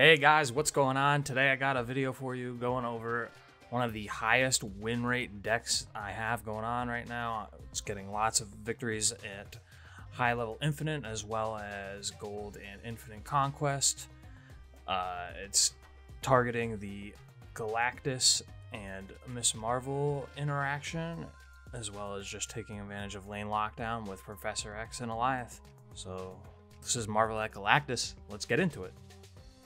Hey guys, what's going on? Today I got a video for you going over one of the highest win rate decks I have going on right now. It's getting lots of victories at high level infinite as well as gold and infinite conquest. Uh, it's targeting the Galactus and Miss Marvel interaction as well as just taking advantage of lane lockdown with Professor X and Alioth. So this is Marvel at Galactus. Let's get into it.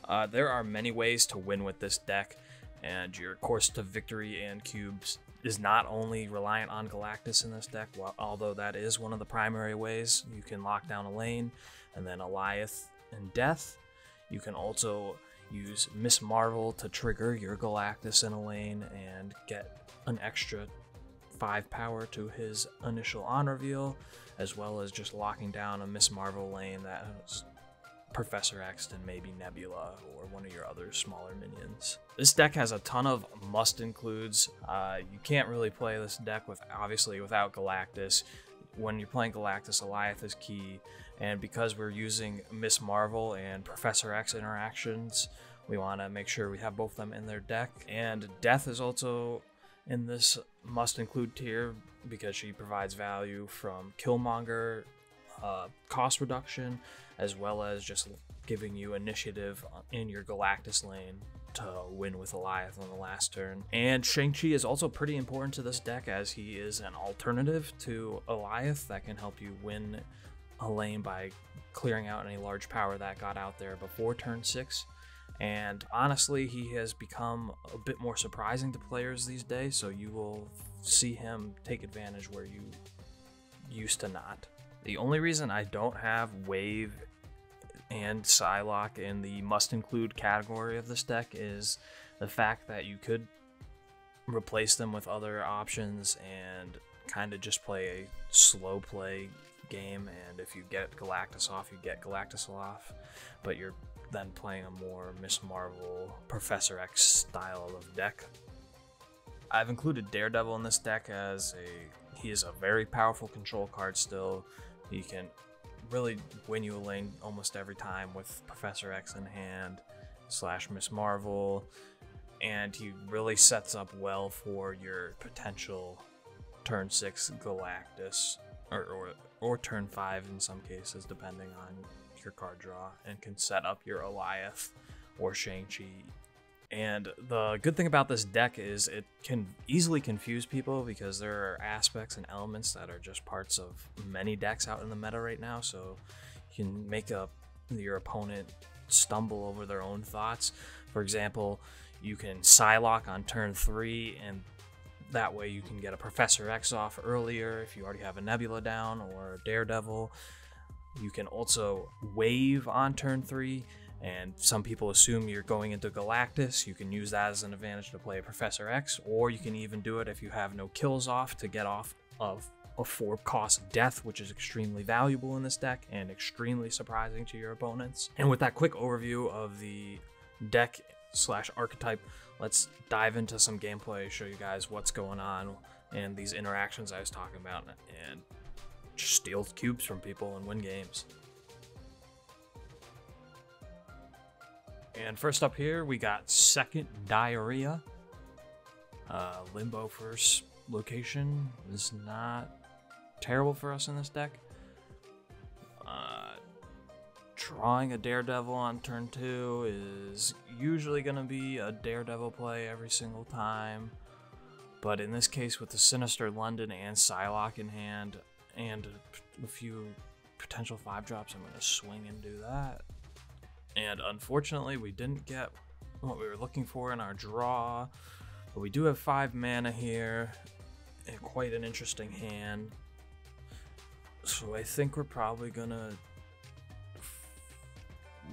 Uh, there are many ways to win with this deck, and your course to victory and cubes is not only reliant on Galactus in this deck, although that is one of the primary ways. You can lock down a lane, and then Alioth and Death. You can also use Miss Marvel to trigger your Galactus in a lane and get an extra 5 power to his initial on reveal, as well as just locking down a Miss Marvel lane that Professor and maybe Nebula or one of your other smaller minions. This deck has a ton of must includes. Uh, you can't really play this deck with obviously without Galactus. When you're playing Galactus, Alioth is key, and because we're using Miss Marvel and Professor X interactions, we want to make sure we have both of them in their deck. And Death is also in this must include tier because she provides value from Killmonger, uh, cost reduction, as well as just giving you initiative in your Galactus lane to win with Alioth on the last turn. And Shang-Chi is also pretty important to this deck as he is an alternative to Alioth that can help you win a lane by clearing out any large power that got out there before turn 6. And honestly, he has become a bit more surprising to players these days, so you will see him take advantage where you used to not. The only reason I don't have Wave and Psylocke in the must include category of this deck is the fact that you could replace them with other options and kind of just play a slow play game. And if you get Galactus off, you get Galactus off, but you're then playing a more Miss Marvel, Professor X style of deck. I've included Daredevil in this deck as a he is a very powerful control card still. He can really win you a lane almost every time with Professor X in hand slash Miss Marvel, and he really sets up well for your potential turn six Galactus or or, or turn five in some cases, depending on your card draw, and can set up your Alioth or Shang-Chi and the good thing about this deck is it can easily confuse people because there are aspects and elements that are just parts of many decks out in the meta right now. So you can make a, your opponent stumble over their own thoughts. For example, you can Psylocke on turn three, and that way you can get a Professor X off earlier if you already have a Nebula down or a Daredevil. You can also wave on turn three and some people assume you're going into Galactus. You can use that as an advantage to play Professor X, or you can even do it if you have no kills off to get off of a four cost death, which is extremely valuable in this deck and extremely surprising to your opponents. And with that quick overview of the deck slash archetype, let's dive into some gameplay, show you guys what's going on and these interactions I was talking about, and just steal cubes from people and win games. And first up here, we got Second Diarrhea. Uh, Limbo first location is not terrible for us in this deck. Uh, drawing a Daredevil on turn two is usually going to be a Daredevil play every single time. But in this case, with the Sinister London and Psylocke in hand, and a few potential five drops, I'm going to swing and do that. And unfortunately, we didn't get what we were looking for in our draw. But we do have five mana here, and quite an interesting hand. So I think we're probably gonna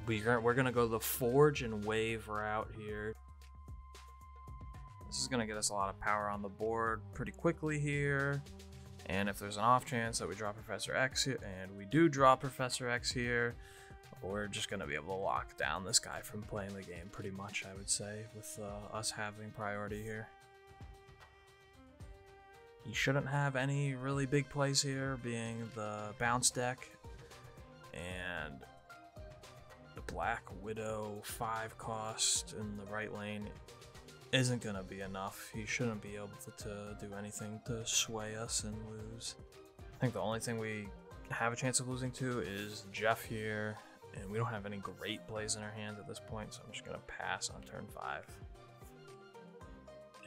we're we're gonna go the forge and wave route here. This is gonna get us a lot of power on the board pretty quickly here. And if there's an off chance that we draw Professor X here, and we do draw Professor X here, we're just going to be able to lock down this guy from playing the game pretty much, I would say, with uh, us having priority here. You shouldn't have any really big plays here, being the bounce deck and the Black Widow 5 cost in the right lane isn't going to be enough. He shouldn't be able to, to do anything to sway us and lose. I think the only thing we have a chance of losing to is Jeff here, and we don't have any great plays in our hands at this point, so I'm just going to pass on turn 5.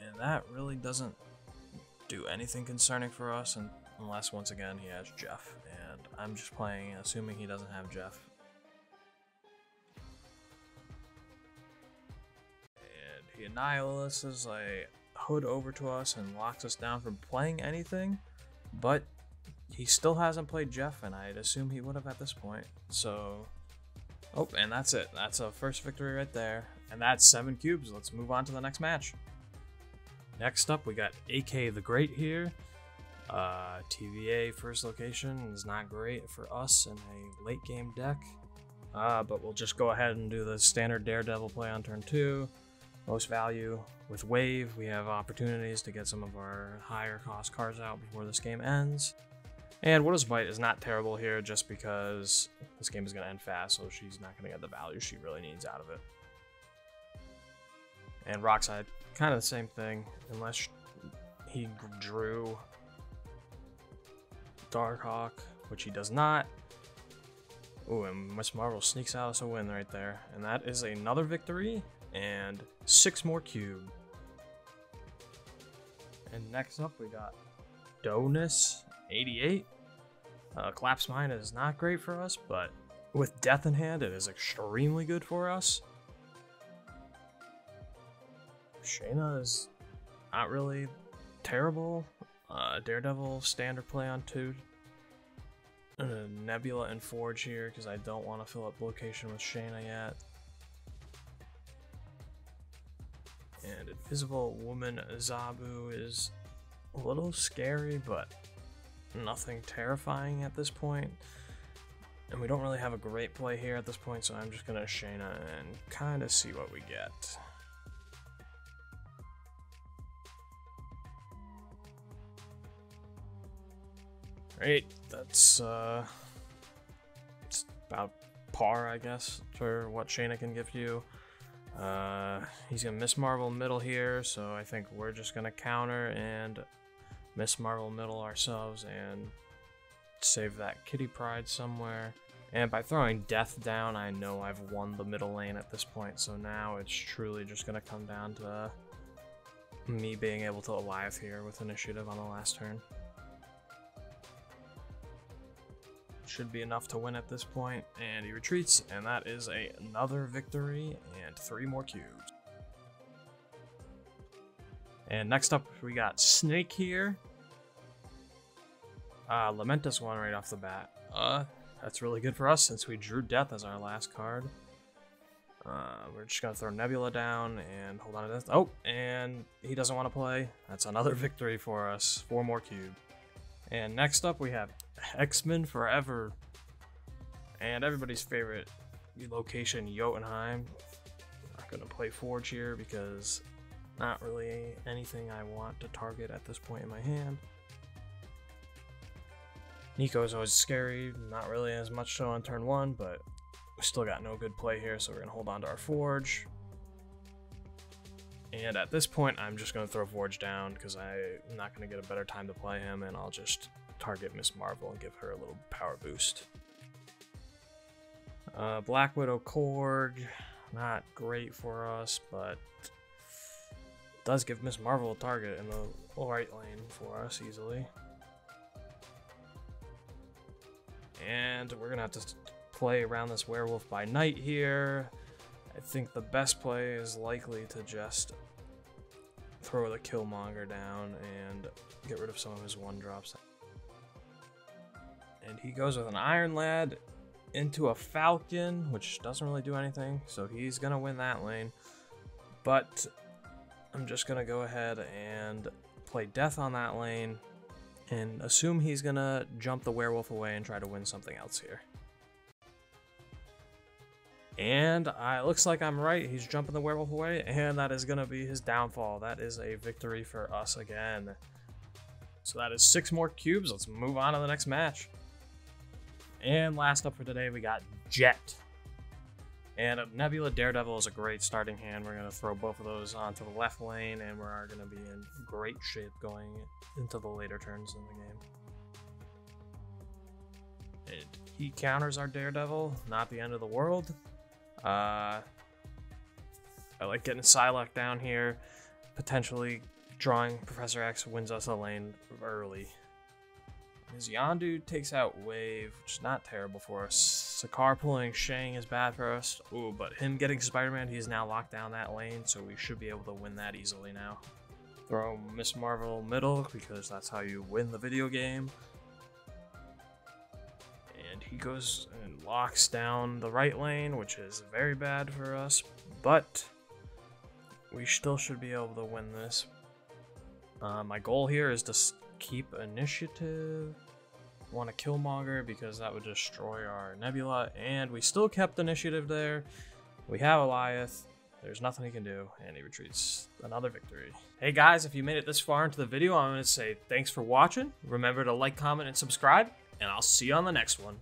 And that really doesn't do anything concerning for us and unless once again he has Jeff. And I'm just playing assuming he doesn't have Jeff. And he annihilates a hood over to us and locks us down from playing anything, but he still hasn't played Jeff, and I'd assume he would have at this point. So, oh, and that's it. That's a first victory right there. And that's seven cubes. Let's move on to the next match. Next up, we got AK the Great here. Uh, TVA first location is not great for us in a late game deck. Uh, but we'll just go ahead and do the standard Daredevil play on turn two. Most value. With Wave, we have opportunities to get some of our higher cost cards out before this game ends. And Widow's Bite is not terrible here just because this game is going to end fast, so she's not going to get the value she really needs out of it. And Rockslide, kind of the same thing, unless he drew Darkhawk, which he does not. Ooh, and Miss Marvel sneaks out us a win right there. And that is another victory and six more cube. And next up we got Donus 88. Uh, Collapsed Mine is not great for us, but with Death in hand, it is extremely good for us. Shayna is not really terrible. Uh, Daredevil standard play on two. Uh, Nebula and Forge here because I don't want to fill up location with Shayna yet. And Invisible Woman Zabu is a little scary, but nothing terrifying at this point. And we don't really have a great play here at this point, so I'm just going to Shayna and kind of see what we get. Right, that's uh, it's about par, I guess, for what Shayna can give you. Uh, he's gonna miss Marvel middle here, so I think we're just gonna counter and miss Marvel middle ourselves and save that Kitty Pryde somewhere. And by throwing Death down, I know I've won the middle lane at this point, so now it's truly just gonna come down to me being able to Alioth here with initiative on the last turn. should be enough to win at this point, and he retreats, and that is a, another victory and three more cubes. And next up, we got Snake here. Uh, Lamentis one right off the bat. Uh, that's really good for us since we drew Death as our last card. Uh, we're just gonna throw Nebula down and hold on to this. Oh, and he doesn't want to play. That's another victory for us. Four more cube. And next up we have X-Men Forever. And everybody's favorite location, Jotunheim. Not gonna play Forge here because not really anything I want to target at this point in my hand. Nico is always scary, not really as much so on turn one, but we still got no good play here, so we're gonna hold on to our Forge. And at this point, I'm just gonna throw Forge down because I'm not gonna get a better time to play him, and I'll just target Miss Marvel and give her a little power boost. Uh, Black Widow Korg, not great for us, but does give Miss Marvel a target in the right lane for us easily. And we're gonna have to play around this werewolf by night here. I think the best play is likely to just throw the Killmonger down and get rid of some of his one drops. And he goes with an Iron Lad into a Falcon, which doesn't really do anything, so he's gonna win that lane. But I'm just gonna go ahead and play Death on that lane and assume he's gonna jump the werewolf away and try to win something else here. And it looks like I'm right. He's jumping the werewolf away, and that is going to be his downfall. That is a victory for us again. So that is six more cubes. Let's move on to the next match. And last up for today, we got Jet. And Nebula Daredevil is a great starting hand. We're going to throw both of those onto the left lane, and we're going to be in great shape going into the later turns in the game. And he counters our Daredevil, not the end of the world. Uh, I like getting Psylocke down here, potentially drawing Professor X wins us a lane early. His Yondu takes out Wave, which is not terrible for us. Sakaar pulling Shang is bad for us. Ooh, but him getting Spider-Man, he's now locked down that lane, so we should be able to win that easily now. Throw Miss Marvel middle, because that's how you win the video game. And he goes and locks down the right lane, which is very bad for us, but we still should be able to win this. Uh, my goal here is to keep initiative. Want to Killmonger because that would destroy our Nebula, and we still kept initiative there. We have Alioth. There's nothing he can do, and he retreats. Another victory. Hey guys, if you made it this far into the video, I'm going to say thanks for watching. Remember to like, comment, and subscribe, and I'll see you on the next one.